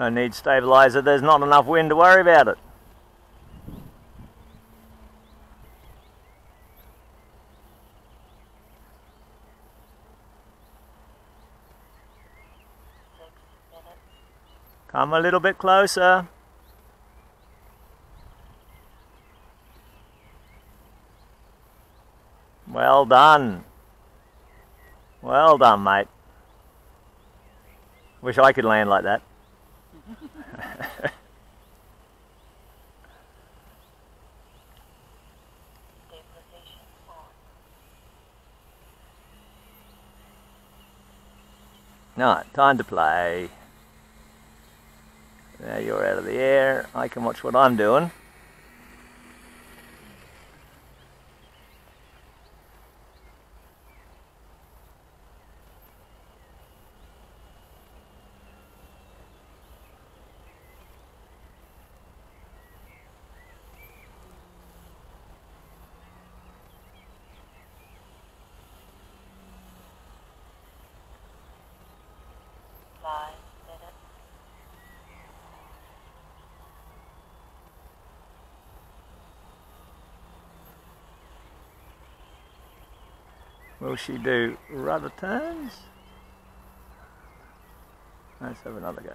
No need stabilizer, there's not enough wind to worry about it. Come a little bit closer. Well done. Well done, mate. Wish I could land like that. Alright, time to play. Now you're out of the air. I can watch what I'm doing. Will she do rudder turns? Let's have another go.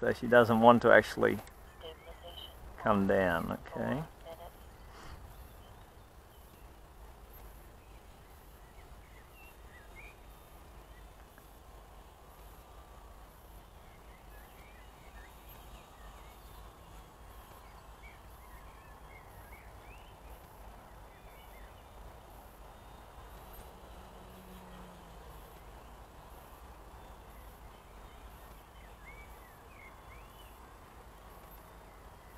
So she doesn't want to actually come down, okay?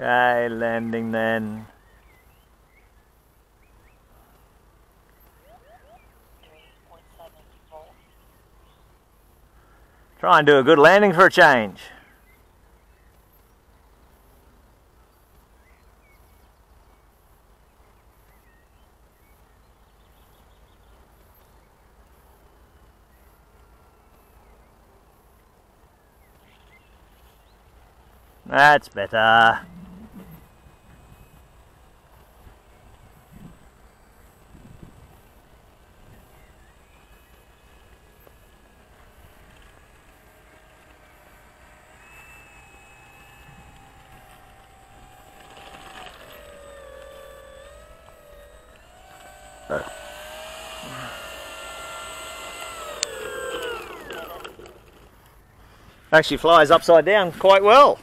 Okay, landing then. Try and do a good landing for a change. That's better. Actually flies upside down quite well.